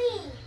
Three.